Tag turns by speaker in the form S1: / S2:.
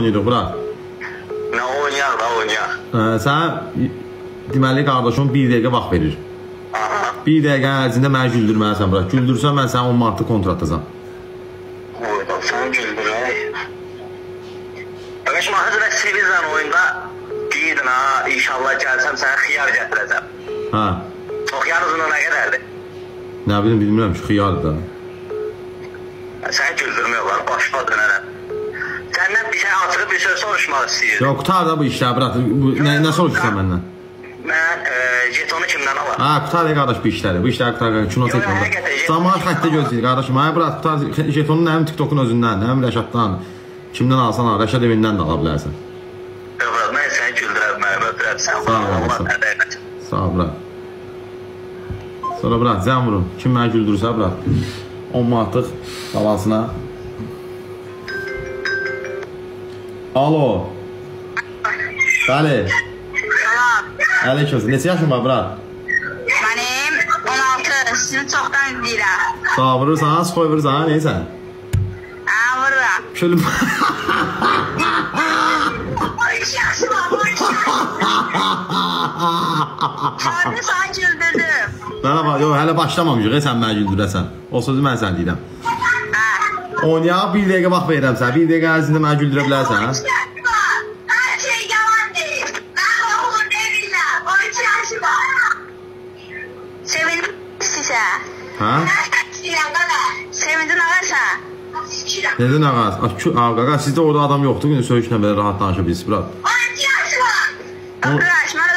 S1: oynayırıq, bura.
S2: Nə oynayaq da oynayaq.
S1: Ə, Sənə deməli qardaşım 1 dəqiqə vaxt verir.
S2: Aha.
S1: 1 dəqiqənin ərzində məni güldürməlisən bura. Güldürsən mən sənə 10 manatlıq kontrat atacağam.
S2: Orada sən güldürək. Qardaşım, hazır və sevirsən oyunda deyirdin ha, inşallah gəlsəm sənə xiyar gətirəcəm.
S1: Hə.
S2: Xiyar uzunluğu nə qədərdir?
S1: Nə bilim, bilmirəm ki, xiyardır da.
S2: Səni güldürmək olar, başına dönərəm. Səndən bir şey açıq bir söz soruşmaq istəyirdim.
S1: Yox, qutar da bu işlər, brat. Nə nə soruşursan məndən?
S2: Mən e, jetonu kimdən alam?
S1: Ha, qutar ya qardaş bu işləri. Bu işləri qutar, kino
S2: Yox,
S1: çəkmə. Zaman xəttə gözləyir qardaşım. Hə, brat, qutar jetonu nə bilim TikTokun özündən, bilim Rəşaddan. Kimdən alsan al, Rəşad evindən də ala bilərsən.
S2: Yox, mən səni güldürəm, məni öpürəm.
S1: Sağ ol,
S2: Allah
S1: sağ ol. brat. Sonra brat, zən vurun. Kim məni güldürsə, brat. 10 manatlıq balansına. Alo. Bəli.
S3: Salam.
S1: Aleyküm. Neçə yaşın var, brat?
S3: Mənim 16, sizi çoxdan izləyirəm.
S1: Sağ vurursan, sıx vurursan, neysən?
S3: Hə, vururam.
S1: Şöyle
S3: Hadi səni güldürdüm.
S1: Mənə bax, yox, hələ başlamamışıq, e, sən məni güldürəsən. O sözü mən sənə deyirəm.
S3: On
S1: ya bir dəqiqə vaxt verirəm sənə. Bir dəqiqə ərzində məni güldürə bilərsən, hə? Hə?
S3: Sevindin ağaca.
S1: Dedin ağac. Ağa, qaqa sizdə orada adam yoxdur. Günü söyüşlə belə rahat danışa bilirsiniz, bura.
S3: 12 yaşı var. Qardaş, mən